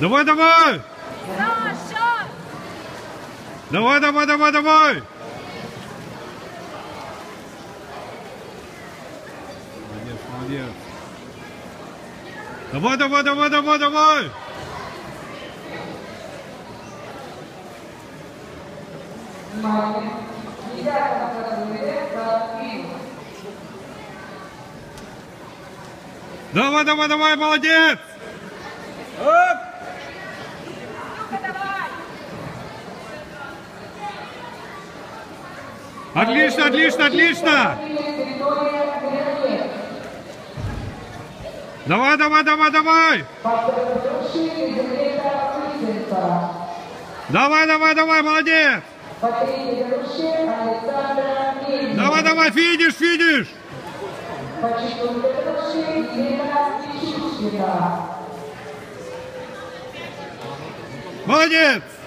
Давай, давай! Саша! Давай, давай, давай, давай! Молодец, молодец. Давай, давай, давай, давай, давай! Мама, Давай, давай, давай, молодец! Давай! Отлично, отлично, отлично! Давай, давай, давай, давай! Давай, давай, давай, молодец! Давай, давай, финиш, финиш! Молодец!